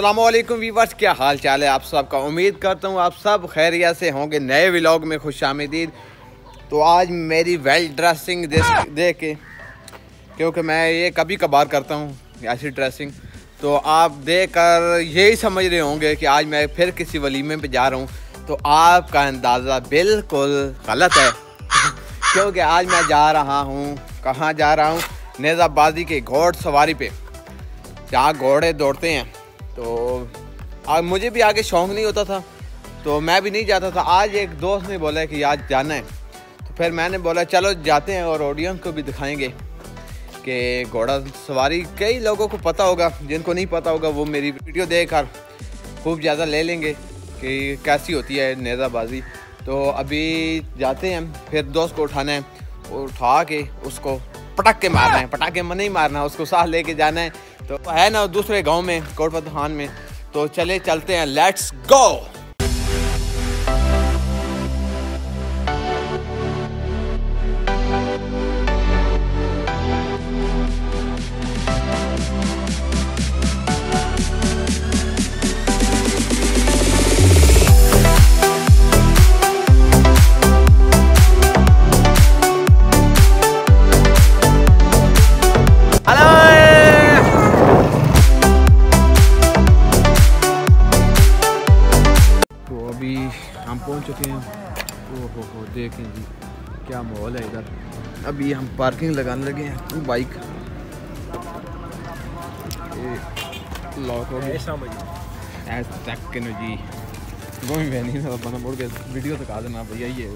السلام علیکم ویورس کیا حال چال ہے؟ آپ سب کا امید کرتا ہوں آپ سب خیریت سے ہوں گے، نئے ولاگ میں خوش آمدید۔ تو آج میری ویل ڈریسنگ دیکھ کے، کیونکہ میں یہ کبھی کبھار کرتا ہوں ایسی ڈریسنگ تو آپ دیکھ کر یہی سمجھ رہے ہوں گے کہ آج میں پھر کسی ولیمے پہ جا رہا ہوں۔ تو آپ کا اندازہ بالکل غلط ہے، کیونکہ آج میں جا رہا ہوں۔ کہاں جا رہا ہوں؟ نیزہ بازی کے گھوڑ سواری پہ۔ جہاں گھوڑے دوڑتے ہیں۔ تو مجھے بھی آگے شوق نہیں ہوتا تھا، تو میں بھی نہیں جاتا تھا۔ آج ایک دوست نے بولا کہ آج جانا ہے۔ تو پھر میں نے بولا، چلو جاتے ہیں اور آڈینس کو بھی دکھائیں گے کہ گھوڑا سواری کئی لوگوں کو پتہ ہوگا، جن کو نہیں پتہ ہوگا، وہ میری ویڈیو دیکھ کر خوب زیادہ لے لیں گے کہ کیسی ہوتی ہے نیزہ بازی۔ تو ابھی جاتے ہیں پھر دوست کو اٹھانا ہے اٹھا کے اس کو پٹک کے مارنا ہے پٹاک کے نہیں مارنا، اس کو ساتھ لے کے جانا ہے۔ تو ہے نا، دوسرے گاؤں میں کوٹ پتھان میں۔ تو چلے، چلتے ہیں، لیٹس گو۔ چکے ہیں۔ او ہو ہو دیکھیں جی کیا ماحول ہے ادھر۔ ابھی ہم پارکنگ لگانے لگے ہیں بائک لاک ہو گیا جی۔ وہ میں نہیں بنا مڑ کے ویڈیو دکھا دینا۔ بھیا یہ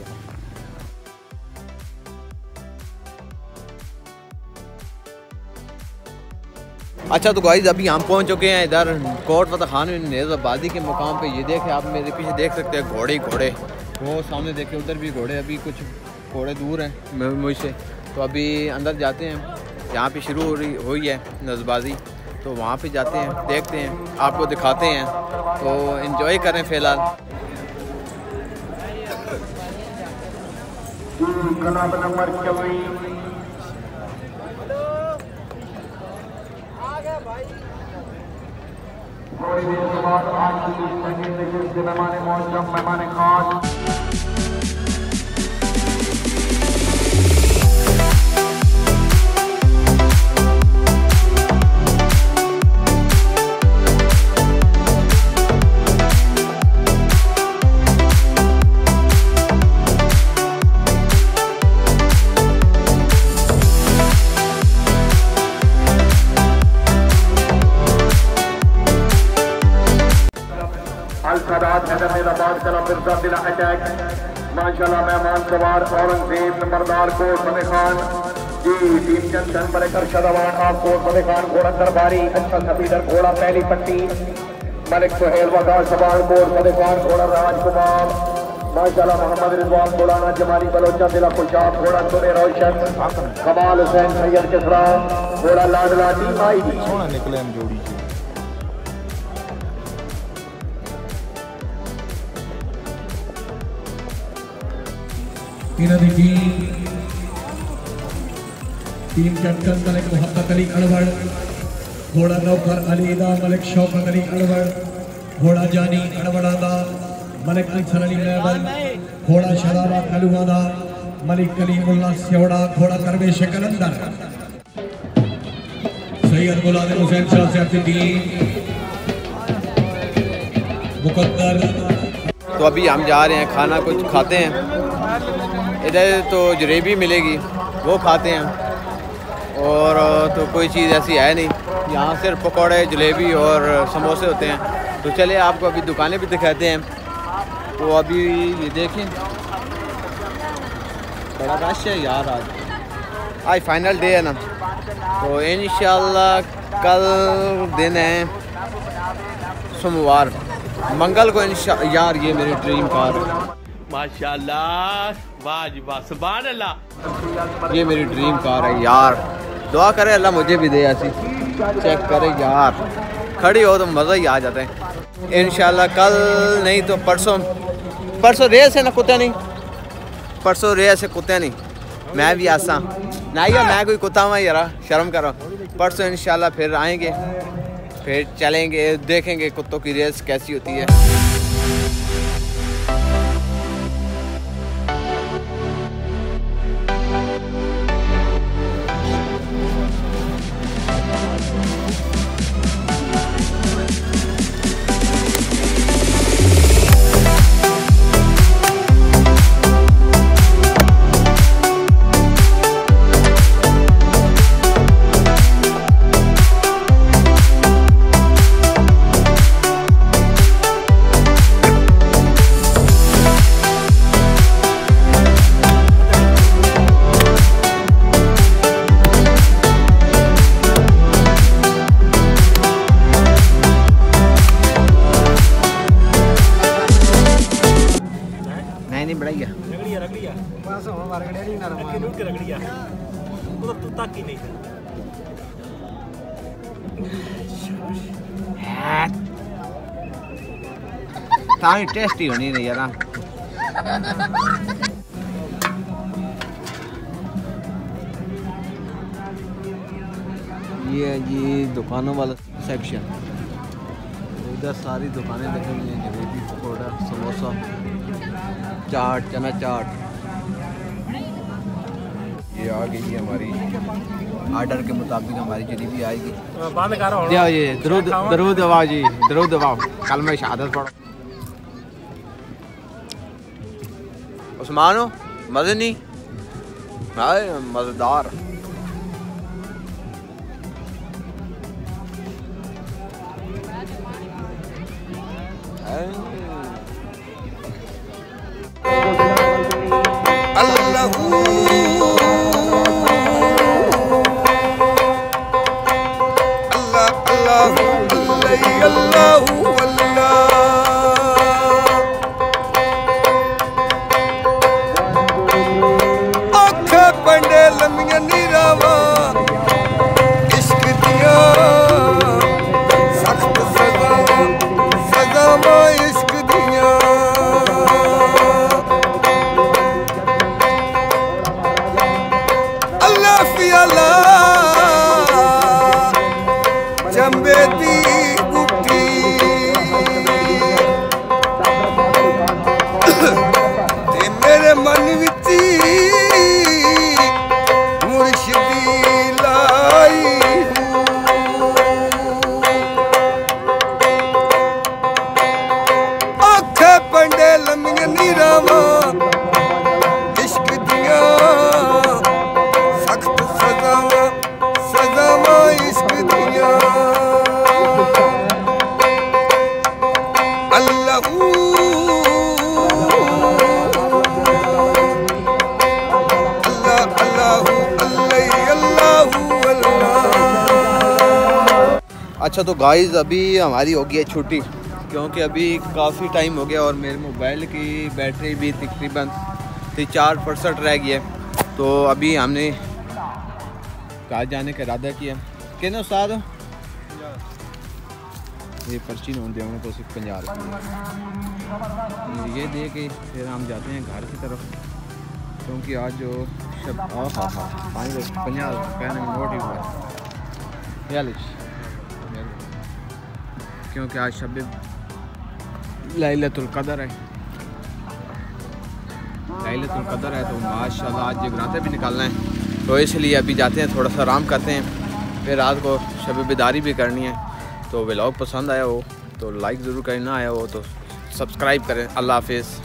اچھا تو گائز ابھی ہم پہنچ چکے ہیں ادھر کوٹ فتح خان نیز آبادی کے مقام پہ۔ یہ دیکھیں آپ میرے پیچھے دیکھ سکتے ہیں گھوڑے گھوڑے۔ وہ سامنے دیکھیں، ادھر بھی گھوڑے، ابھی کچھ گھوڑے دور ہیں مجھ سے۔ تو ابھی اندر جاتے ہیں۔ یہاں پہ شروع ہو رہی ہوئی ہے نزبازی۔ تو وہاں پہ جاتے ہیں، دیکھتے ہیں۔ آپ کو دکھاتے ہیں۔ تو انجوائے کریں فی الحال۔ تھوڑی دیر کے بعد آج کی مہمان موسم مہمان خاص ماشاءاللہ مہمان سوار اورنگزیب نمبردار کوٹ فتح خان۔ جی ٹیم جنکشن بلے کر شدوان آپ کوٹ فتح خان گھوڑا درباری اچھا سفیدر گھوڑا، پہلی پٹی۔ ملک سہیل وقار سوار کوٹ فتح خان، گھوڑا راج کمار ماشاءاللہ محمد رضوان گھوڑانا جمالی بلوچہ دلہ خوشاب گھوڑا سنے روشن۔ کمال حسین سید کسرا، گھوڑا لاڈلا، ٹیم آئی۔ سونا نکلے ہم جوڑی جی۔ انہوں کی ٹیم کیپٹن ملک محبت علی اڑوڑ گھوڑا نوکر علی دا ملک شوکت علی اڑوڑ گھوڑا جانی اڑوڑا دا ملک انسر علی میبن گھوڑا شرابہ کلوہ دا ملک کلیم اللہ سیوڑا گھوڑا کرویش کلندر سید ملازم حسین شاہ مقدر تو ابھی ہم جا رہے ہیں کھانا کچھ کھاتے ہیں ادھر تو جلیبی ملے گی، وہ کھاتے ہیں اور تو کوئی چیز ایسی ہے نہیں، یہاں صرف پکوڑے، جلیبی اور سموسے ہوتے ہیں۔ تو چلے آپ کو ابھی دکانیں بھی دکھاتے ہیں۔ تو ابھی یہ دیکھیں۔ بڑا رش ہے یار آج۔ آج فائنل ڈے ہے نا۔ تو انشاءاللہ کل دن ہے سوموار۔ منگل کو انشاء، یار یہ میری ڈریم کار ہے۔ ماشاءاللہ۔ واجب جی سبحان اللہ۔ یہ میری ڈریم کار ہے یار۔ دعا کرے اللہ مجھے بھی دے ایسی۔ چیک کرے یار۔ کھڑی ہو تو مزہ ہی آ جاتا ہے۔ انشاءاللہ کل نہیں تو پرسوں۔ پرسوں ریس ہے نا کتے نہیں۔ پرسوں ریس ہے کتے نہیں۔ میں بھی آسا نہیں میں کوئی کتا ہوں یار شرم کرو۔ پرسوں انشاءاللہ پھر آئیں گے۔ پھر چلیں گے، دیکھیں گے کتوں کی ریس کیسی ہوتی ہے۔ نہیں نہیں بڑھائی ਰਗੜੀਆ ਰਗੜੀਆ ਬਸ ਹੁਣ ਵਰਗੜਿਆ ਨਹੀਂ ਨਰਮਾ ਕਿਨੂੰ ਕਿ ਰਗੜੀਆ ਉਹ ਤਾਂ ਤੂੰ ਤੱਕ ਹੀ ਨਹੀਂ تاکہ ٹیسٹی ہونی نہیں یار یہ ہے جی دکانوں والا سیکشن ادھر ساری دکانیں لگی ہوئی ہیں جلیبی پکوڑا سموسا چاٹ، چنا چاٹ۔ یہ آ گئی ہے ہماری آرڈر کے مطابق ہماری جلیبی آئے گی۔ جی ہاں، یہ درود درود دباؤ جی درود دباؤ کل میں شہادت پڑھا عثمان ہو مزے نہیں مزیدار اچھا تو گائز ابھی ہماری ہو گئی ہے چھٹی، کیونکہ ابھی کافی ٹائم ہو گیا اور میرے موبائل کی بیٹری بھی تقریباً چار پرسنٹ رہ گئی ہے۔ تو ابھی ہم نے کہاں جانے کا ارادہ کیا۔ کہنا استاد؟ یہ پرچی نون دے ہوں تو صرف پنجاب روپئے یہ دے کے پھر ہم جاتے ہیں گھر کی طرف، کیونکہ آج جو شب آ ہاں ہاں پانچ روپے پنجاب نوٹ ہی ہوا۔ ہے کیونکہ آج شب لیلت القدر ہے۔ لیلت القدر ہے تو ماشاء اللہ آج جگراتے بھی نکالنا ہے۔ تو اس لیے ابھی جاتے ہیں، تھوڑا سا آرام کرتے ہیں۔ پھر رات کو شب بیداری بھی کرنی ہے۔ تو ولاگ پسند آیا ہو تو لائک ضرور کریں، نہ آیا ہو تو سبسکرائب کریں۔ اللہ حافظ۔